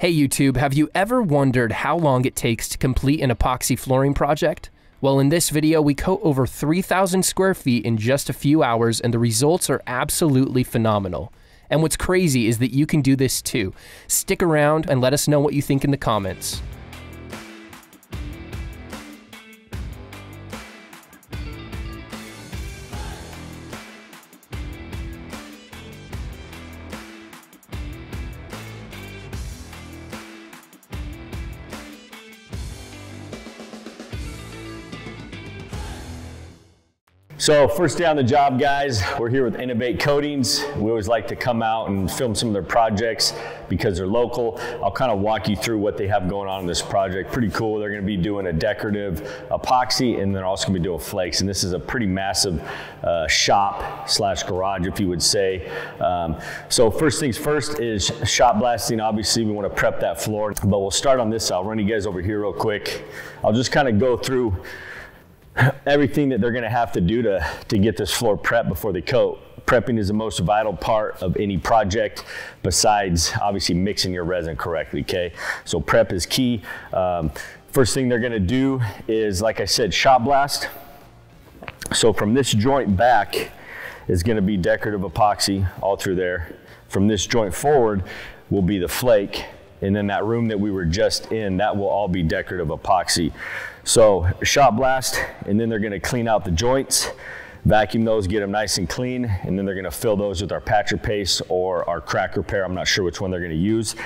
Hey YouTube, have you ever wondered how long it takes to complete an epoxy flooring project? Well, in this video, we coat over 3,000 square feet in just a few hours, and the results are absolutely phenomenal. And what's crazy is that you can do this too. Stick around and let us know what you think in the comments. So first day on the job, guys, we're here with Innovate Coatings. We always like to come out and film some of their projects because they're local. I'll kind of walk you through what they have going on in this project. Pretty cool. They're going to be doing a decorative epoxy and they're also going to be doing flakes. And this is a pretty massive uh, shop slash garage, if you would say. Um, so first things first is shot blasting. Obviously, we want to prep that floor, but we'll start on this. I'll run you guys over here real quick. I'll just kind of go through everything that they're going to have to do to, to get this floor prepped before they coat. Prepping is the most vital part of any project besides obviously mixing your resin correctly, okay? So prep is key. Um, first thing they're gonna do is, like I said, shot blast. So from this joint back is gonna be decorative epoxy all through there. From this joint forward will be the flake and then that room that we were just in, that will all be decorative epoxy. So shot blast, and then they're gonna clean out the joints, vacuum those, get them nice and clean, and then they're gonna fill those with our patcher paste or our crack repair. I'm not sure which one they're gonna use.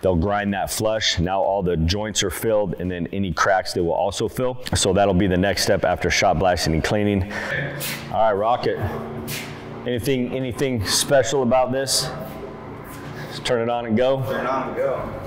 They'll grind that flush. Now all the joints are filled and then any cracks they will also fill. So that'll be the next step after shot blasting and cleaning. All right, rocket. Anything, anything special about this? Turn it on and go. Turn on and go.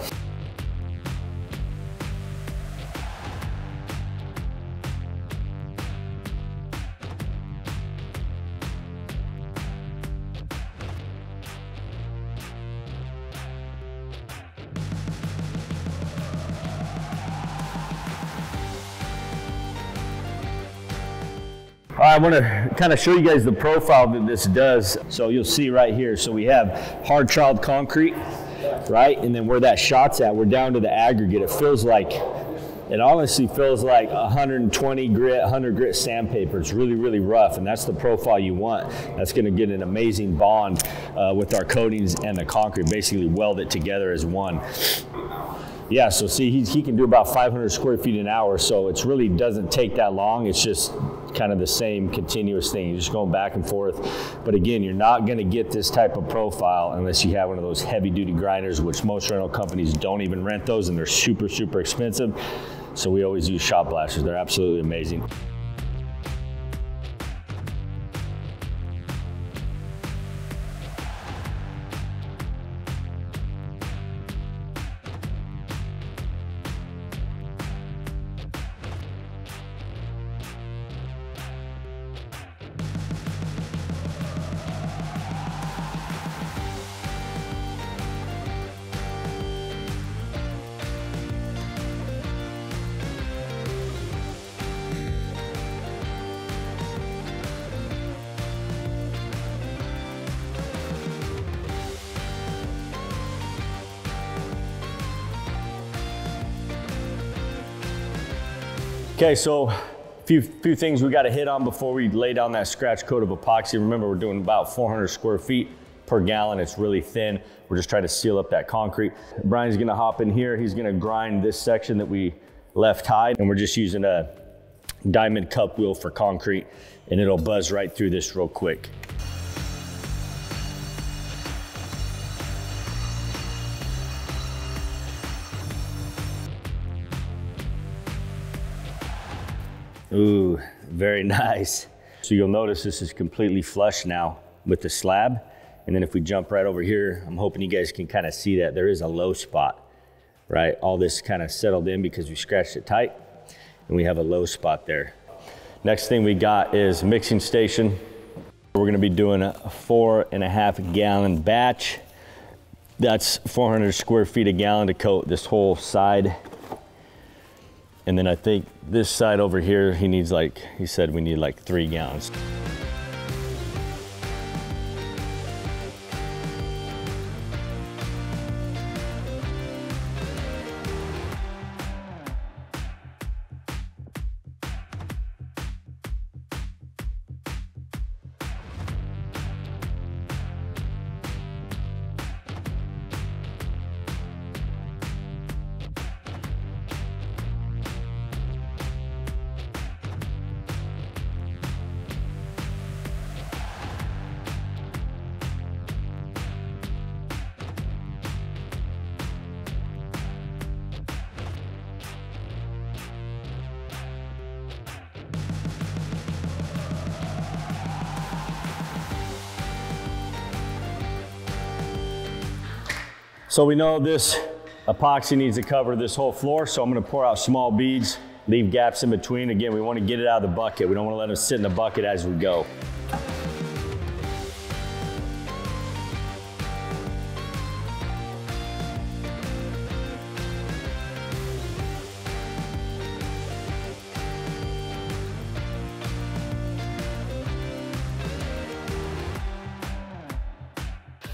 Want to kind of show you guys the profile that this does. So you'll see right here. So we have hard troweled concrete, right? And then where that shot's at, we're down to the aggregate. It feels like, it honestly feels like 120 grit, 100 grit sandpaper. It's really, really rough, and that's the profile you want. That's going to get an amazing bond uh, with our coatings and the concrete, basically weld it together as one. Yeah, so see, he, he can do about 500 square feet an hour, so it really doesn't take that long. It's just kind of the same continuous thing. You're just going back and forth. But again, you're not going to get this type of profile unless you have one of those heavy duty grinders, which most rental companies don't even rent those, and they're super, super expensive. So we always use shot blasters. They're absolutely amazing. Okay, so a few, few things we got to hit on before we lay down that scratch coat of epoxy. Remember, we're doing about 400 square feet per gallon. It's really thin. We're just trying to seal up that concrete. Brian's gonna hop in here. He's gonna grind this section that we left high, and we're just using a diamond cup wheel for concrete, and it'll buzz right through this real quick. Ooh, very nice. So you'll notice this is completely flush now with the slab. And then if we jump right over here, I'm hoping you guys can kind of see that there is a low spot, right? All this kind of settled in because we scratched it tight and we have a low spot there. Next thing we got is mixing station. We're gonna be doing a four and a half gallon batch. That's 400 square feet a gallon to coat this whole side and then I think this side over here, he needs like, he said we need like three gallons. So we know this epoxy needs to cover this whole floor, so I'm gonna pour out small beads, leave gaps in between. Again, we wanna get it out of the bucket. We don't wanna let them sit in the bucket as we go.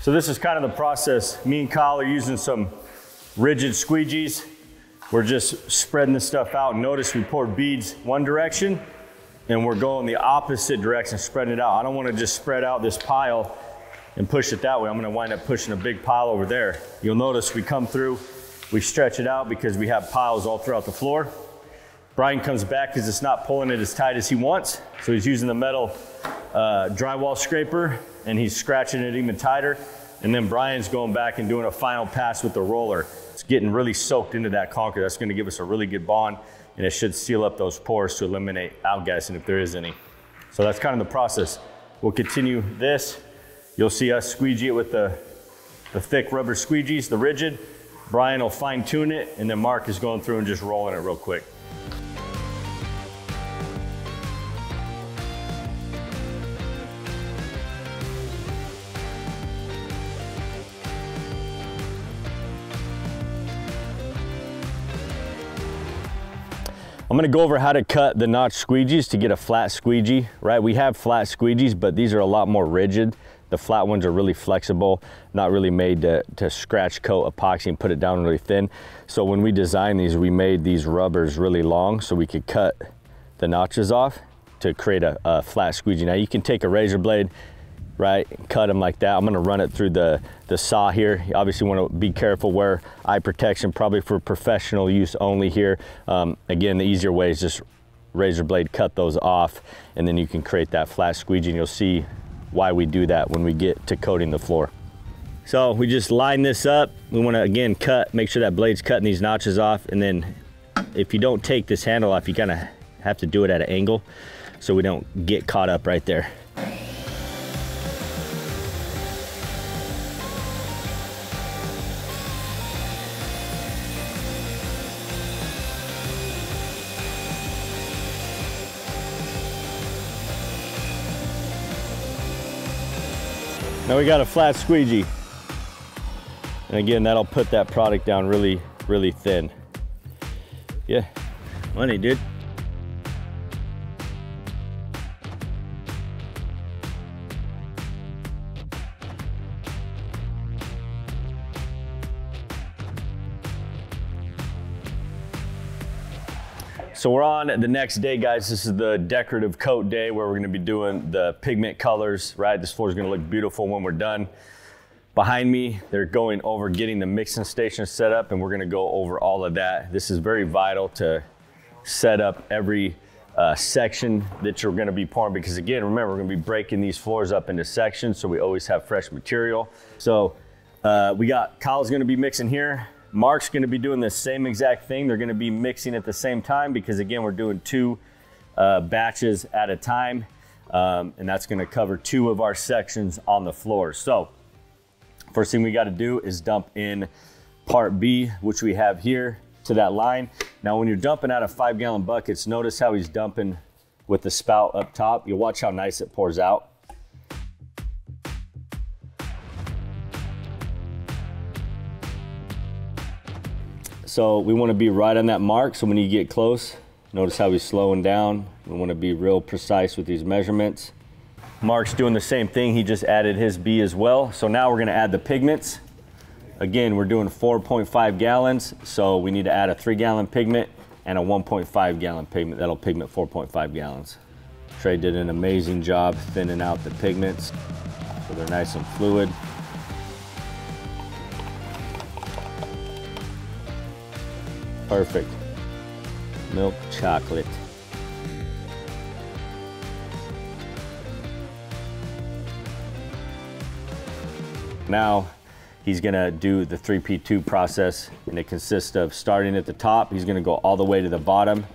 So this is kind of the process. Me and Kyle are using some rigid squeegees. We're just spreading this stuff out. Notice we poured beads one direction and we're going the opposite direction, spreading it out. I don't wanna just spread out this pile and push it that way. I'm gonna wind up pushing a big pile over there. You'll notice we come through, we stretch it out because we have piles all throughout the floor. Brian comes back because it's not pulling it as tight as he wants. So he's using the metal uh, drywall scraper and he's scratching it even tighter. And then Brian's going back and doing a final pass with the roller. It's getting really soaked into that concrete. That's gonna give us a really good bond and it should seal up those pores to eliminate outgassing if there is any. So that's kind of the process. We'll continue this. You'll see us squeegee it with the, the thick rubber squeegees, the rigid. Brian will fine tune it and then Mark is going through and just rolling it real quick. I'm gonna go over how to cut the notch squeegees to get a flat squeegee, right? We have flat squeegees, but these are a lot more rigid. The flat ones are really flexible, not really made to, to scratch coat epoxy and put it down really thin. So when we designed these, we made these rubbers really long so we could cut the notches off to create a, a flat squeegee. Now you can take a razor blade, right? Cut them like that. I'm gonna run it through the, the saw here. You obviously wanna be careful, wear eye protection, probably for professional use only here. Um, again, the easier way is just razor blade, cut those off, and then you can create that flat squeegee, and you'll see why we do that when we get to coating the floor. So we just line this up. We wanna, again, cut, make sure that blade's cutting these notches off, and then if you don't take this handle off, you kinda have to do it at an angle so we don't get caught up right there. Now we got a flat squeegee. And again, that'll put that product down really, really thin. Yeah, money, dude. So we're on the next day, guys. This is the decorative coat day where we're gonna be doing the pigment colors, right? This floor is gonna look beautiful when we're done. Behind me, they're going over getting the mixing station set up and we're gonna go over all of that. This is very vital to set up every uh, section that you're gonna be pouring because again, remember, we're gonna be breaking these floors up into sections so we always have fresh material. So uh, we got, Kyle's gonna be mixing here. Mark's gonna be doing the same exact thing. They're gonna be mixing at the same time because again, we're doing two uh, batches at a time. Um, and that's gonna cover two of our sections on the floor. So first thing we gotta do is dump in part B, which we have here to that line. Now, when you're dumping out of five gallon buckets, notice how he's dumping with the spout up top. You'll watch how nice it pours out. So we wanna be right on that mark. So when you get close, notice how he's slowing down. We wanna be real precise with these measurements. Mark's doing the same thing. He just added his B as well. So now we're gonna add the pigments. Again, we're doing 4.5 gallons. So we need to add a three gallon pigment and a 1.5 gallon pigment. That'll pigment 4.5 gallons. Trey did an amazing job thinning out the pigments. So they're nice and fluid. Perfect. Milk chocolate. Now he's gonna do the 3P2 process and it consists of starting at the top. He's gonna go all the way to the bottom,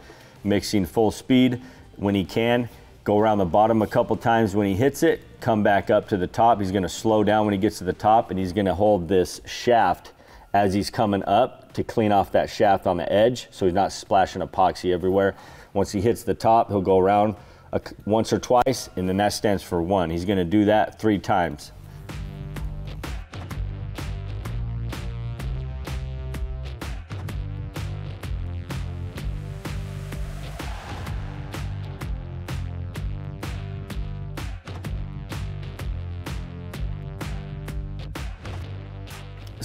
mixing full speed when he can, go around the bottom a couple times when he hits it, come back up to the top. He's gonna slow down when he gets to the top and he's gonna hold this shaft as he's coming up to clean off that shaft on the edge so he's not splashing epoxy everywhere. Once he hits the top, he'll go around once or twice, and then that stands for one. He's gonna do that three times.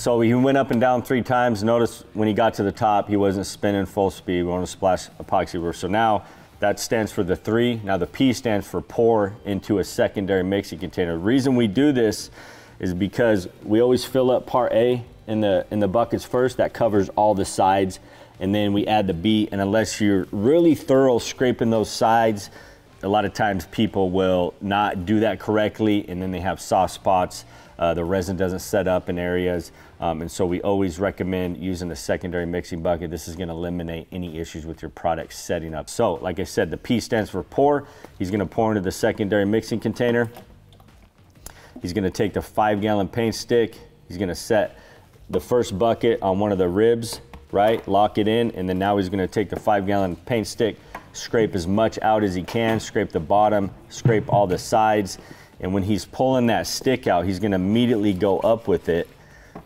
So he went up and down three times. Notice when he got to the top, he wasn't spinning full speed. We want to splash epoxy reverse. So now that stands for the three. Now the P stands for pour into a secondary mixing container. The reason we do this is because we always fill up part A in the in the buckets first. That covers all the sides, and then we add the B. And unless you're really thorough scraping those sides, a lot of times people will not do that correctly, and then they have soft spots. Uh, the resin doesn't set up in areas. Um, and so we always recommend using a secondary mixing bucket. This is gonna eliminate any issues with your product setting up. So like I said, the P stands for pour. He's gonna pour into the secondary mixing container. He's gonna take the five gallon paint stick. He's gonna set the first bucket on one of the ribs, right? Lock it in, and then now he's gonna take the five gallon paint stick, scrape as much out as he can, scrape the bottom, scrape all the sides. And when he's pulling that stick out, he's gonna immediately go up with it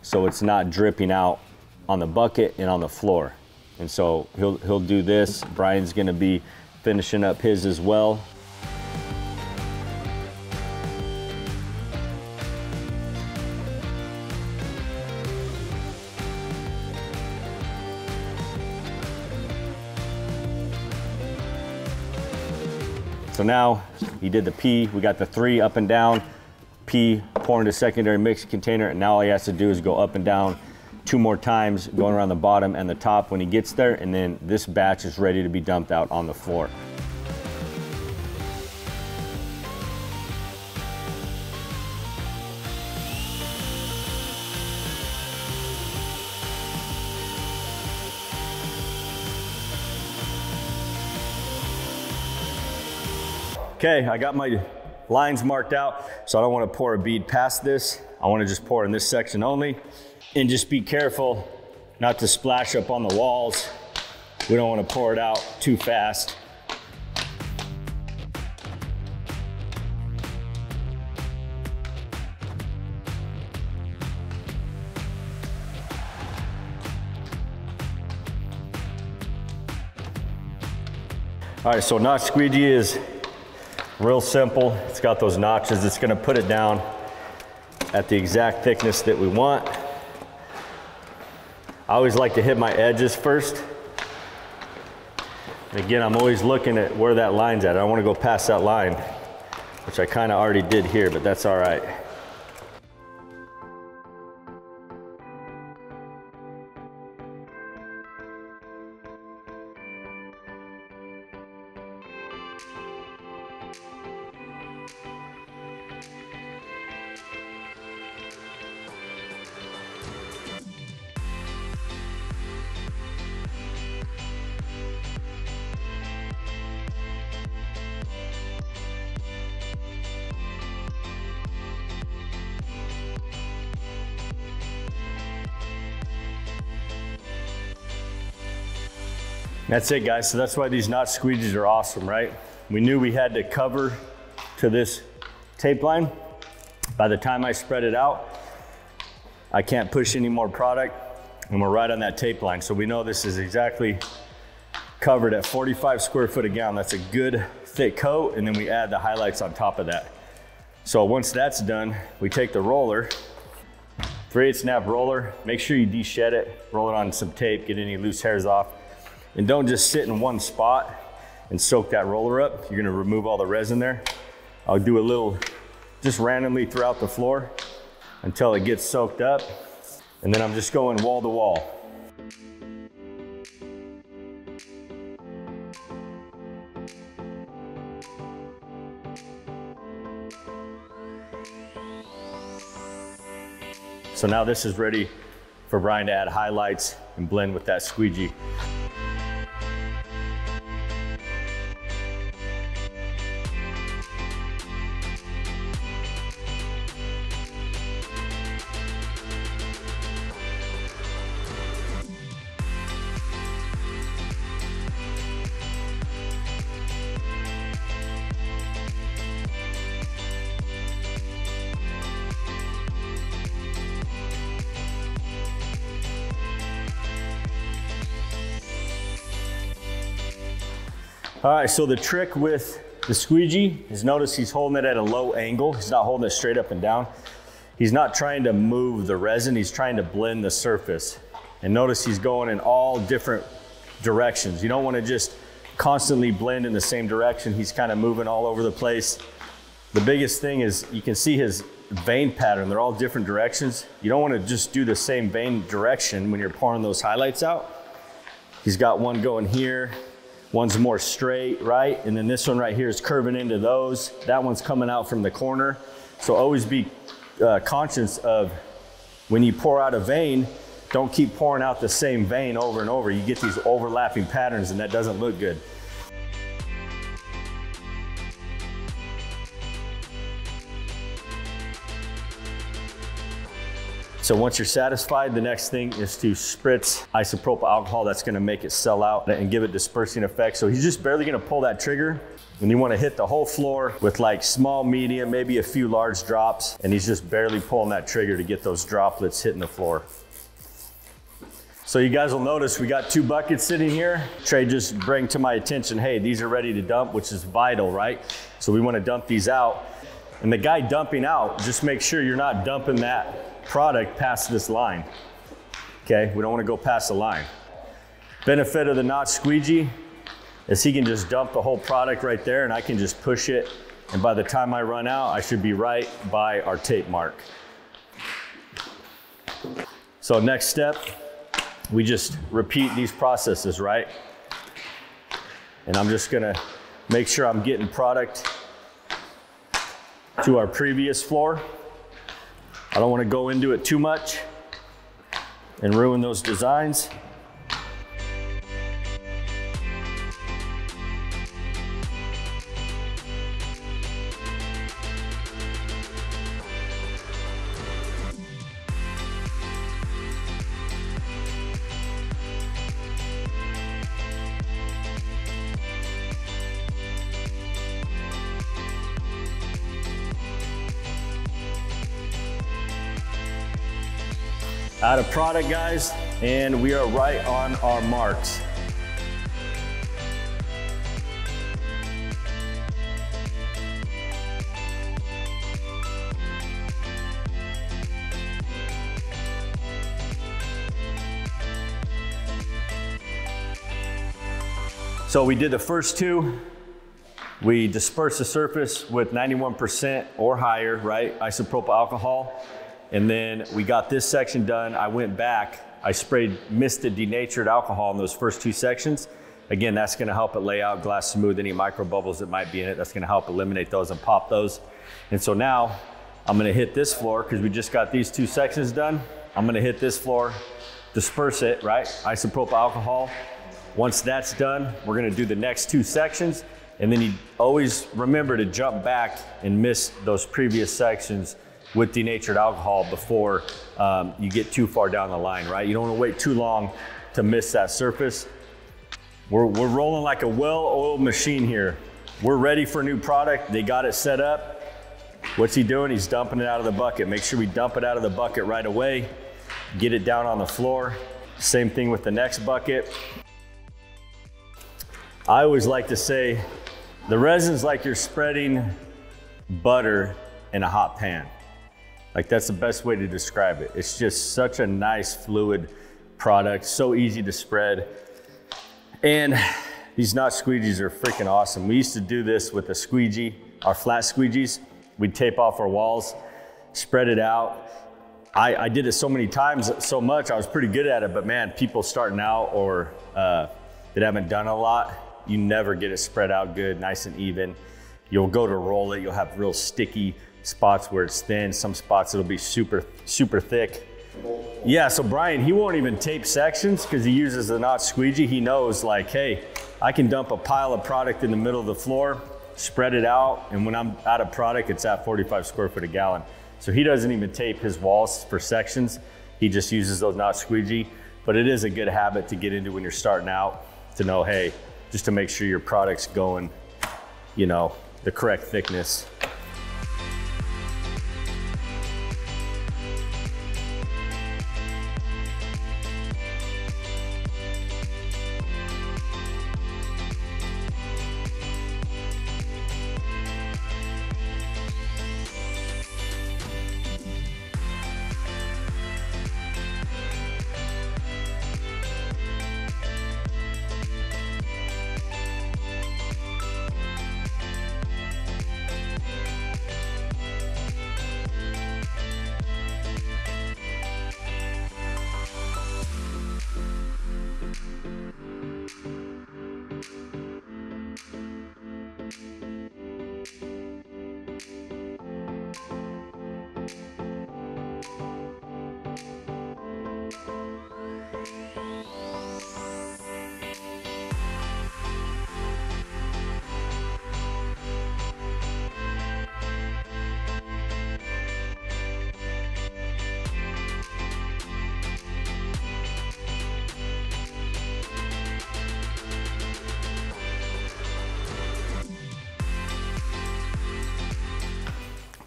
so it's not dripping out on the bucket and on the floor. And so he'll, he'll do this. Brian's gonna be finishing up his as well. So now he did the P, we got the three up and down. P, pour into secondary mix container, and now all he has to do is go up and down two more times, going around the bottom and the top when he gets there, and then this batch is ready to be dumped out on the floor. Okay, I got my lines marked out, so I don't wanna pour a bead past this. I wanna just pour in this section only. And just be careful not to splash up on the walls. We don't wanna pour it out too fast. All right, so notch squeegee is Real simple. It's got those notches. It's gonna put it down at the exact thickness that we want. I always like to hit my edges first. Again, I'm always looking at where that line's at. I don't wanna go past that line, which I kinda already did here, but that's all right. That's it guys, so that's why these notch squeegees are awesome, right? We knew we had to cover to this tape line. By the time I spread it out, I can't push any more product and we're right on that tape line. So we know this is exactly covered at 45 square foot a gallon. That's a good thick coat and then we add the highlights on top of that. So once that's done, we take the roller, 3 8 snap roller, make sure you de-shed it, roll it on some tape, get any loose hairs off. And don't just sit in one spot and soak that roller up. You're gonna remove all the resin there. I'll do a little, just randomly throughout the floor until it gets soaked up. And then I'm just going wall to wall. So now this is ready for Brian to add highlights and blend with that squeegee. All right, so the trick with the squeegee is notice he's holding it at a low angle. He's not holding it straight up and down. He's not trying to move the resin, he's trying to blend the surface. And notice he's going in all different directions. You don't wanna just constantly blend in the same direction. He's kind of moving all over the place. The biggest thing is you can see his vein pattern. They're all different directions. You don't wanna just do the same vein direction when you're pouring those highlights out. He's got one going here, One's more straight, right? And then this one right here is curving into those. That one's coming out from the corner. So always be uh, conscious of when you pour out a vein, don't keep pouring out the same vein over and over. You get these overlapping patterns and that doesn't look good. So once you're satisfied, the next thing is to spritz isopropyl alcohol. That's gonna make it cell out and give it dispersing effect. So he's just barely gonna pull that trigger and you wanna hit the whole floor with like small, medium, maybe a few large drops. And he's just barely pulling that trigger to get those droplets hitting the floor. So you guys will notice we got two buckets sitting here. Trey just bring to my attention, hey, these are ready to dump, which is vital, right? So we wanna dump these out. And the guy dumping out, just make sure you're not dumping that product past this line. Okay, we don't wanna go past the line. Benefit of the Notch squeegee is he can just dump the whole product right there and I can just push it. And by the time I run out, I should be right by our tape mark. So next step, we just repeat these processes, right? And I'm just gonna make sure I'm getting product to our previous floor. I don't want to go into it too much and ruin those designs. Out of product, guys, and we are right on our marks. So we did the first two. We dispersed the surface with 91% or higher, right? Isopropyl alcohol. And then we got this section done. I went back, I sprayed misted denatured alcohol in those first two sections. Again, that's gonna help it lay out glass smooth any micro bubbles that might be in it. That's gonna help eliminate those and pop those. And so now I'm gonna hit this floor because we just got these two sections done. I'm gonna hit this floor, disperse it, right? Isopropyl alcohol. Once that's done, we're gonna do the next two sections. And then you always remember to jump back and miss those previous sections with denatured alcohol before um, you get too far down the line, right? You don't wanna wait too long to miss that surface. We're, we're rolling like a well-oiled machine here. We're ready for a new product. They got it set up. What's he doing? He's dumping it out of the bucket. Make sure we dump it out of the bucket right away. Get it down on the floor. Same thing with the next bucket. I always like to say, the resin's like you're spreading butter in a hot pan. Like that's the best way to describe it. It's just such a nice fluid product, so easy to spread. And these Notch squeegees are freaking awesome. We used to do this with a squeegee, our flat squeegees. We'd tape off our walls, spread it out. I, I, did it so many times, so much, I was pretty good at it, but man, people starting out or uh, that haven't done a lot, you never get it spread out good, nice and even. You'll go to roll it, you'll have real sticky spots where it's thin, some spots it'll be super, super thick. Yeah, so Brian, he won't even tape sections because he uses the Notch squeegee. He knows like, hey, I can dump a pile of product in the middle of the floor, spread it out, and when I'm out of product, it's at 45 square foot a gallon. So he doesn't even tape his walls for sections. He just uses those Notch squeegee. But it is a good habit to get into when you're starting out to know, hey, just to make sure your product's going, you know, the correct thickness.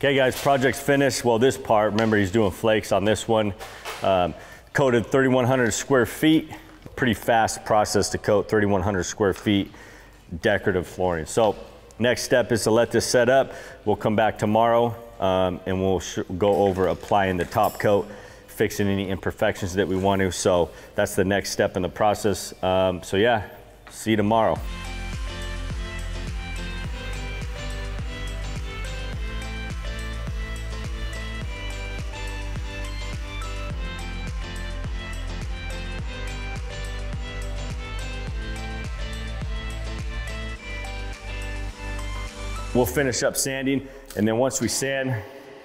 Okay guys, project's finished. Well, this part, remember he's doing flakes on this one. Um, coated 3,100 square feet. Pretty fast process to coat 3,100 square feet decorative flooring. So next step is to let this set up. We'll come back tomorrow um, and we'll go over applying the top coat, fixing any imperfections that we want to. So that's the next step in the process. Um, so yeah, see you tomorrow. We'll finish up sanding, and then once we sand,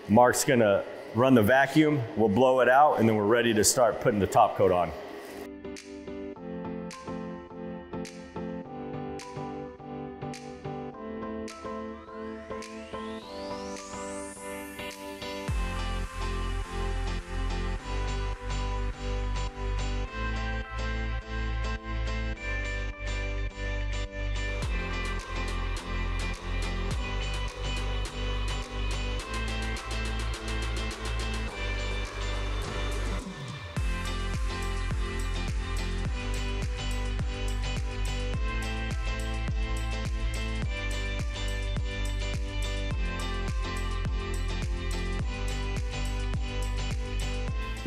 Mark's gonna run the vacuum, we'll blow it out, and then we're ready to start putting the top coat on.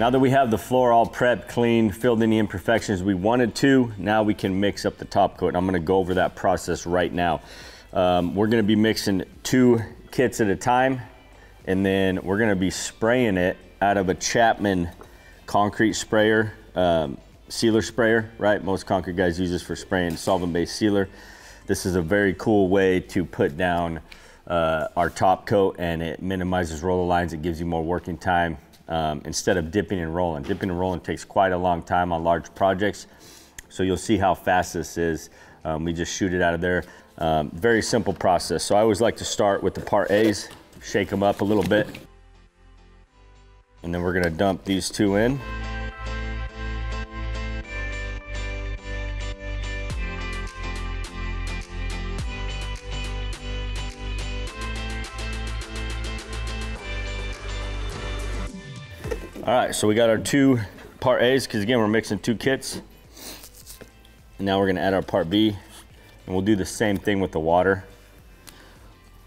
Now that we have the floor all prepped, clean, filled any imperfections we wanted to, now we can mix up the top coat. I'm gonna go over that process right now. Um, we're gonna be mixing two kits at a time, and then we're gonna be spraying it out of a Chapman concrete sprayer, um, sealer sprayer, right? Most concrete guys use this for spraying solvent-based sealer. This is a very cool way to put down uh, our top coat and it minimizes roller lines. It gives you more working time um, instead of dipping and rolling. Dipping and rolling takes quite a long time on large projects. So you'll see how fast this is. Um, we just shoot it out of there. Um, very simple process. So I always like to start with the part A's, shake them up a little bit. And then we're gonna dump these two in. All right, so we got our two part A's, because again, we're mixing two kits. And now we're gonna add our part B, and we'll do the same thing with the water.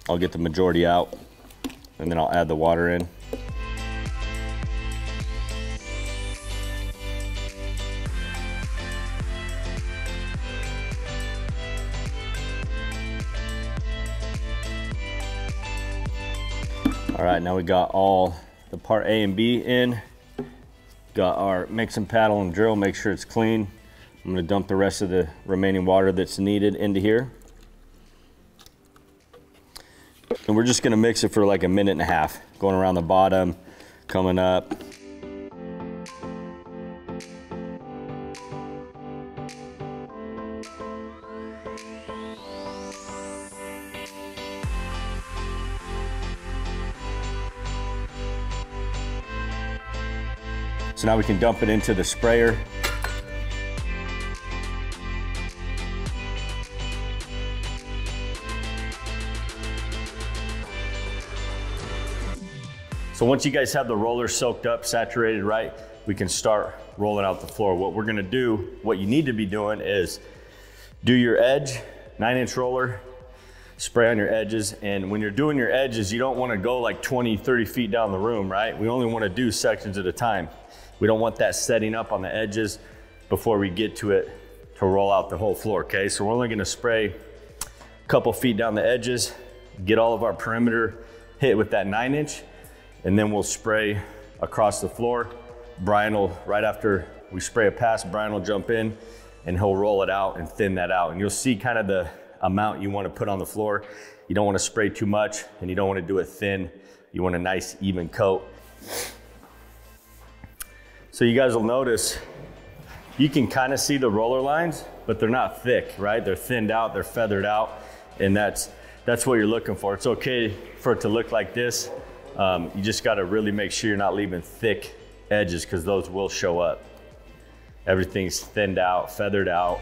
I'll get the majority out, and then I'll add the water in. All right, now we got all the part A and B in. Got our mixing paddle and drill, make sure it's clean. I'm gonna dump the rest of the remaining water that's needed into here. And we're just gonna mix it for like a minute and a half, going around the bottom, coming up, So now we can dump it into the sprayer. So once you guys have the roller soaked up, saturated right, we can start rolling out the floor. What we're gonna do, what you need to be doing is do your edge, nine inch roller, spray on your edges. And when you're doing your edges, you don't wanna go like 20, 30 feet down the room, right? We only wanna do sections at a time. We don't want that setting up on the edges before we get to it to roll out the whole floor, okay? So we're only gonna spray a couple feet down the edges, get all of our perimeter hit with that nine inch, and then we'll spray across the floor. Brian will, right after we spray a pass, Brian will jump in and he'll roll it out and thin that out. And you'll see kind of the amount you wanna put on the floor. You don't wanna spray too much and you don't wanna do it thin. You want a nice even coat. So you guys will notice you can kind of see the roller lines, but they're not thick, right? They're thinned out, they're feathered out, and that's that's what you're looking for. It's okay for it to look like this. Um, you just got to really make sure you're not leaving thick edges because those will show up. Everything's thinned out, feathered out.